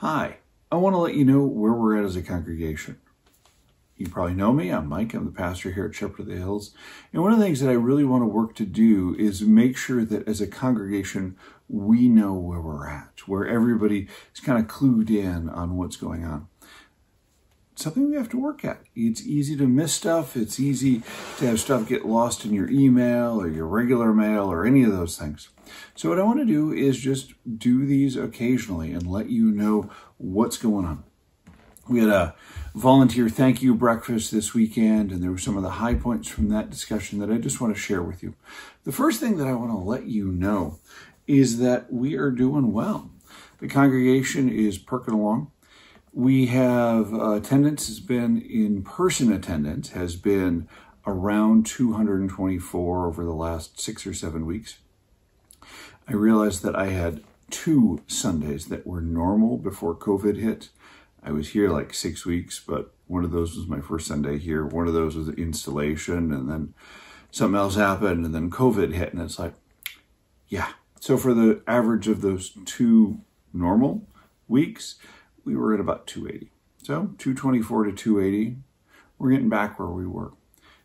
Hi, I want to let you know where we're at as a congregation. You probably know me. I'm Mike. I'm the pastor here at Shepherd of the Hills. And one of the things that I really want to work to do is make sure that as a congregation, we know where we're at, where everybody is kind of clued in on what's going on. Something we have to work at. It's easy to miss stuff. It's easy to have stuff get lost in your email or your regular mail or any of those things. So what I want to do is just do these occasionally and let you know what's going on. We had a volunteer thank you breakfast this weekend, and there were some of the high points from that discussion that I just want to share with you. The first thing that I want to let you know is that we are doing well. The congregation is perking along. We have uh, attendance has been in person attendance has been around 224 over the last six or seven weeks. I realized that I had two Sundays that were normal before COVID hit. I was here like six weeks, but one of those was my first Sunday here. One of those was the installation, and then something else happened, and then COVID hit, and it's like, yeah. So for the average of those two normal weeks, we were at about 280. So 224 to 280, we're getting back where we were.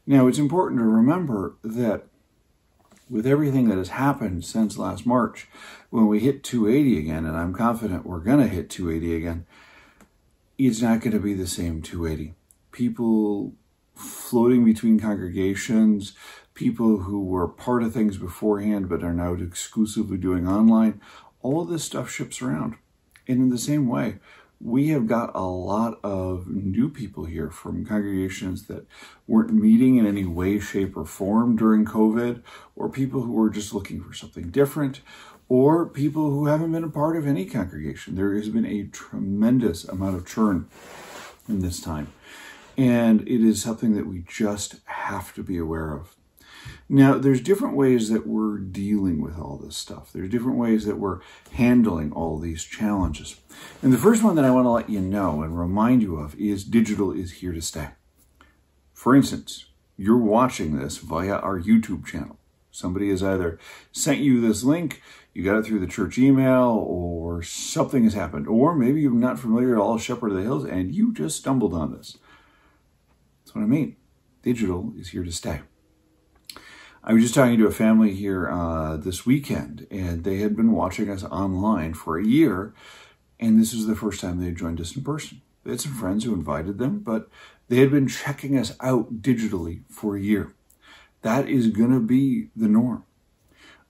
Now it's important to remember that with everything that has happened since last March, when we hit 280 again, and I'm confident we're going to hit 280 again, it's not going to be the same 280. People floating between congregations, people who were part of things beforehand but are now exclusively doing online, all of this stuff ships around. And in the same way, we have got a lot of new people here from congregations that weren't meeting in any way, shape, or form during COVID, or people who were just looking for something different, or people who haven't been a part of any congregation. There has been a tremendous amount of churn in this time. And it is something that we just have to be aware of. Now, there's different ways that we're dealing with all this stuff. There's different ways that we're handling all these challenges. And the first one that I want to let you know and remind you of is digital is here to stay. For instance, you're watching this via our YouTube channel. Somebody has either sent you this link, you got it through the church email, or something has happened. Or maybe you're not familiar at all Shepherd of the Hills and you just stumbled on this. That's what I mean. Digital is here to stay. I was just talking to a family here uh, this weekend, and they had been watching us online for a year, and this was the first time they joined us in person. They had some friends who invited them, but they had been checking us out digitally for a year. That is going to be the norm.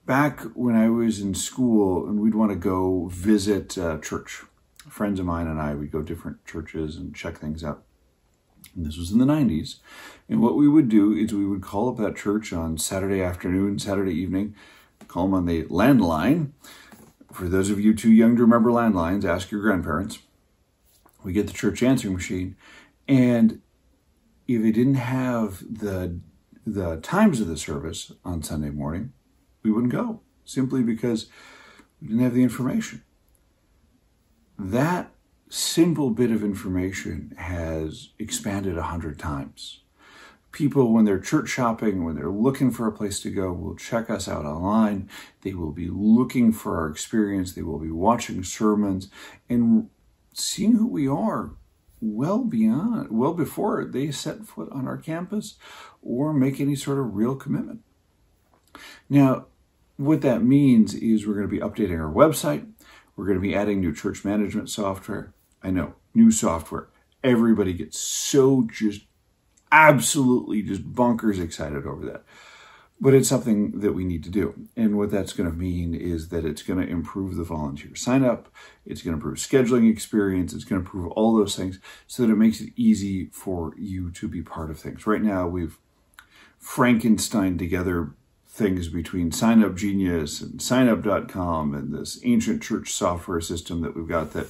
Back when I was in school and we'd want to go visit uh, church, friends of mine and I, would go different churches and check things out. This was in the 90s. And what we would do is we would call up that church on Saturday afternoon, Saturday evening, call them on the landline. For those of you too young to remember landlines, ask your grandparents. We get the church answering machine. And if they didn't have the, the times of the service on Sunday morning, we wouldn't go simply because we didn't have the information. That simple bit of information has expanded a hundred times. People, when they're church shopping, when they're looking for a place to go, will check us out online. They will be looking for our experience. They will be watching sermons and seeing who we are well beyond, well before they set foot on our campus or make any sort of real commitment. Now, what that means is we're going to be updating our website. We're going to be adding new church management software. I know, new software. Everybody gets so just absolutely just bonkers excited over that. But it's something that we need to do. And what that's going to mean is that it's going to improve the volunteer sign up. It's going to improve scheduling experience. It's going to improve all those things so that it makes it easy for you to be part of things. Right now, we've Frankenstein together things between Sign Up Genius and signup.com and this ancient church software system that we've got that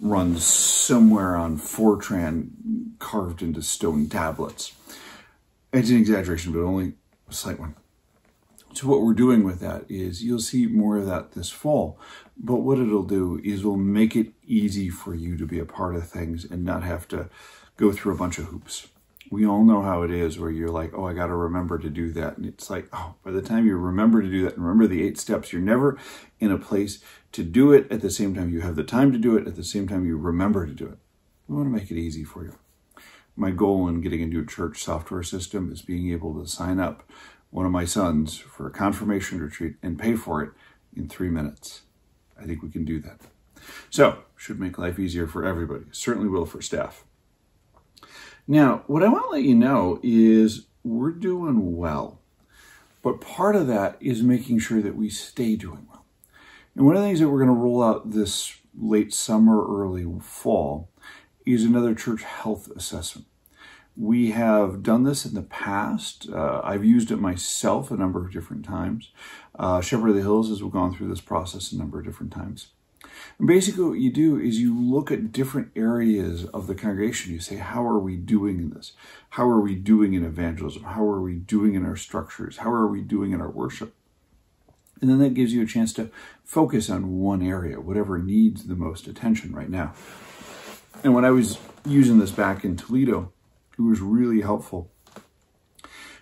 runs somewhere on Fortran carved into stone tablets. It's an exaggeration, but only a slight one. So what we're doing with that is you'll see more of that this fall. But what it'll do is will make it easy for you to be a part of things and not have to go through a bunch of hoops. We all know how it is where you're like, oh, I got to remember to do that. And it's like, oh, by the time you remember to do that and remember the eight steps, you're never in a place to do it at the same time you have the time to do it, at the same time you remember to do it. We want to make it easy for you. My goal in getting into a church software system is being able to sign up one of my sons for a confirmation retreat and pay for it in three minutes. I think we can do that. So, should make life easier for everybody. Certainly will for staff. Now, what I want to let you know is we're doing well. But part of that is making sure that we stay doing well. And one of the things that we're going to roll out this late summer, early fall is another church health assessment. We have done this in the past. Uh, I've used it myself a number of different times. Uh, Shepherd of the Hills has gone through this process a number of different times. And basically, what you do is you look at different areas of the congregation. You say, How are we doing in this? How are we doing in evangelism? How are we doing in our structures? How are we doing in our worship? And then that gives you a chance to focus on one area, whatever needs the most attention right now. And when I was using this back in Toledo, it was really helpful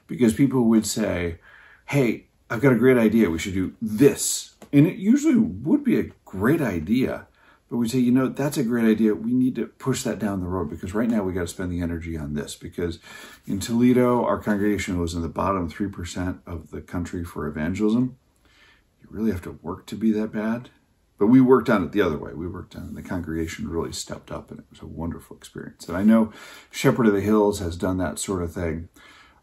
because people would say, Hey, I've got a great idea. We should do this. And it usually would be a great idea. But we say, you know, that's a great idea. We need to push that down the road because right now we got to spend the energy on this. Because in Toledo, our congregation was in the bottom 3% of the country for evangelism. You really have to work to be that bad. But we worked on it the other way. We worked on it. The congregation really stepped up and it was a wonderful experience. And I know Shepherd of the Hills has done that sort of thing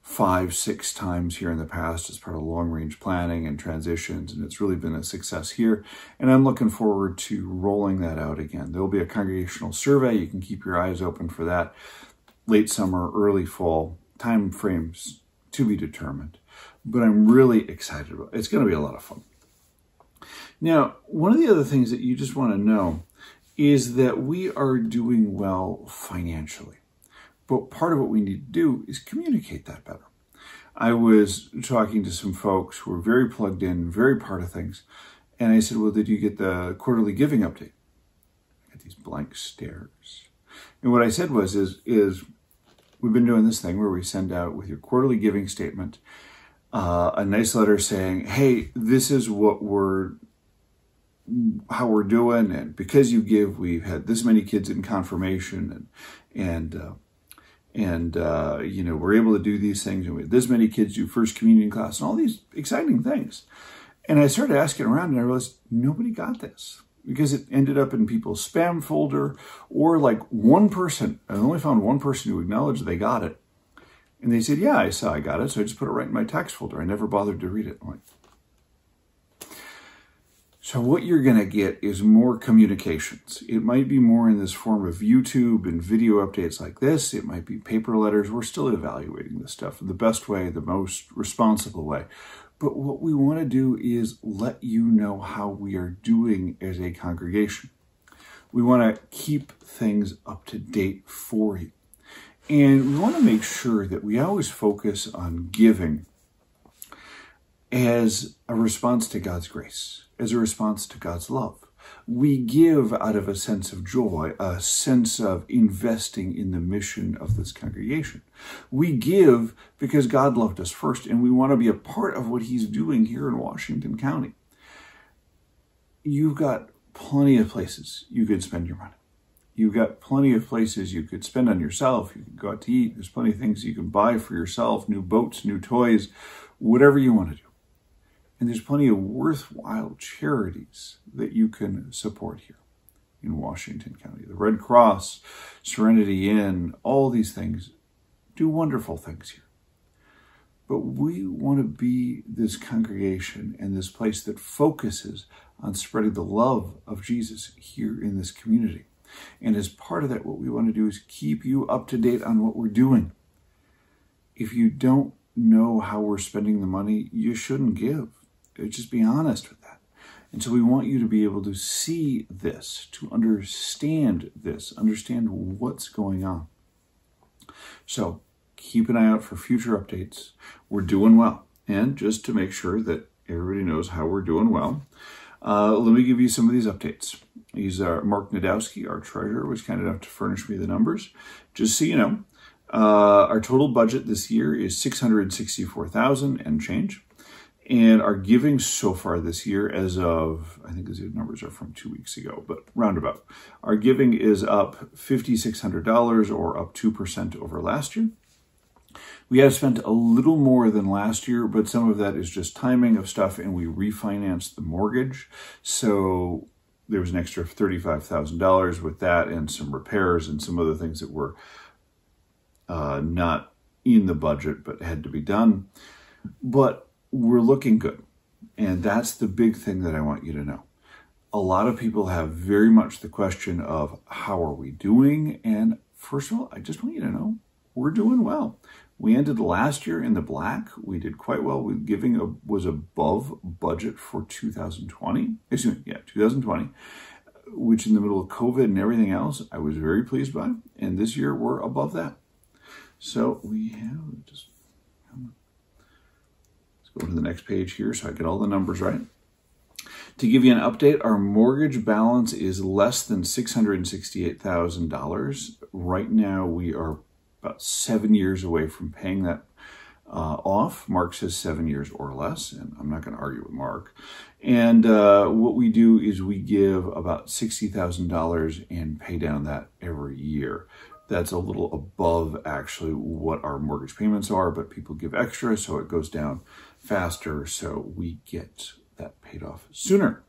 five, six times here in the past as part of long range planning and transitions, and it's really been a success here. And I'm looking forward to rolling that out again. There'll be a congregational survey. You can keep your eyes open for that late summer, early fall time frames to be determined. But I'm really excited about it. It's going to be a lot of fun. Now, one of the other things that you just want to know is that we are doing well financially. But part of what we need to do is communicate that better. I was talking to some folks who were very plugged in, very part of things. And I said, Well, did you get the quarterly giving update? I got these blank stares. And what I said was, is, is we've been doing this thing where we send out with your quarterly giving statement uh, a nice letter saying, Hey, this is what we're how we're doing and because you give we've had this many kids in confirmation and and uh, and uh, you know we're able to do these things and we this many kids do first communion class and all these exciting things. And i started asking around and i realized nobody got this because it ended up in people's spam folder or like one person i only found one person who acknowledged they got it. And they said yeah i saw i got it so i just put it right in my text folder. I never bothered to read it. I'm like so what you're going to get is more communications. It might be more in this form of YouTube and video updates like this. It might be paper letters. We're still evaluating this stuff the best way, the most responsible way. But what we want to do is let you know how we are doing as a congregation. We want to keep things up to date for you. And we want to make sure that we always focus on giving as a response to God's grace as a response to God's love. We give out of a sense of joy, a sense of investing in the mission of this congregation. We give because God loved us first and we want to be a part of what He's doing here in Washington County. You've got plenty of places you could spend your money. You've got plenty of places you could spend on yourself. You can go out to eat. There's plenty of things you can buy for yourself new boats, new toys, whatever you want to do. And there's plenty of worthwhile charities that you can support here in Washington County. The Red Cross, Serenity Inn, all these things do wonderful things here. But we want to be this congregation and this place that focuses on spreading the love of Jesus here in this community. And as part of that, what we want to do is keep you up to date on what we're doing. If you don't know how we're spending the money, you shouldn't give. Just be honest with that. And so we want you to be able to see this, to understand this, understand what's going on. So keep an eye out for future updates. We're doing well. And just to make sure that everybody knows how we're doing well, uh, let me give you some of these updates. He's our Mark Nadowski, our treasurer, was kind enough to furnish me the numbers. Just so you know, uh, our total budget this year is 664,000 and change And our giving so far this year, as of, I think these numbers are from two weeks ago, but roundabout, our giving is up $5,600 or up 2% over last year. We have spent a little more than last year, but some of that is just timing of stuff, and we refinanced the mortgage. So there was an extra $35,000 with that and some repairs and some other things that were uh, not in the budget but had to be done. But we're looking good. And that's the big thing that I want you to know. A lot of people have very much the question of how are we doing? And first of all, I just want you to know we're doing well. We ended last year in the black. We did quite well. with giving a, was above budget for 2020. Excuse me, yeah, 2020, which in the middle of COVID and everything else, I was very pleased by. And this year we're above that. So we have just let's go to the next page here so I get all the numbers right. To give you an update, our mortgage balance is less than $668,000. Right now, we are about seven years away from paying that uh, off. Mark says seven years or less, and I'm not going to argue with Mark. And uh, what we do is we give about $60,000 and pay down that every year. That's a little above actually what our mortgage payments are, but people give extra, so it goes down faster, so we get that paid off sooner.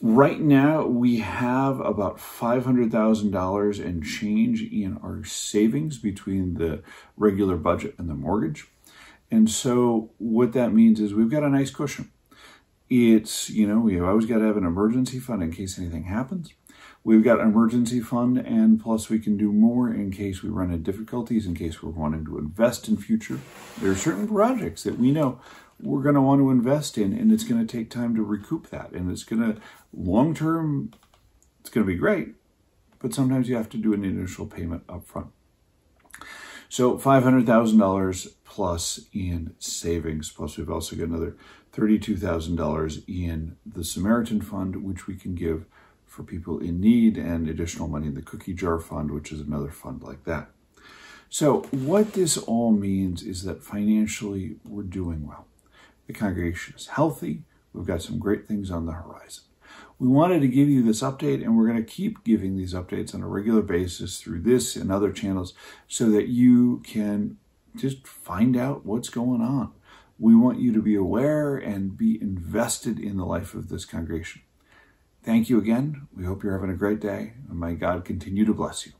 Right now, we have about $500,000 and change in our savings between the regular budget and the mortgage. And so, what that means is we've got a nice cushion. It's, you know, we always got to have an emergency fund in case anything happens. We've got an emergency fund, and plus we can do more in case we run into difficulties, in case we're wanting to invest in future. There are certain projects that we know we're going to want to invest in, and it's going to take time to recoup that. And it's going to, long term, it's going to be great, but sometimes you have to do an initial payment up front. So $500,000 plus in savings, plus we've also got another $32,000 in the Samaritan Fund, which we can give for people in need, and additional money in the Cookie Jar Fund, which is another fund like that. So, what this all means is that financially we're doing well. The congregation is healthy. We've got some great things on the horizon. We wanted to give you this update, and we're going to keep giving these updates on a regular basis through this and other channels so that you can just find out what's going on. We want you to be aware and be invested in the life of this congregation. Thank you again. We hope you're having a great day, and may God continue to bless you.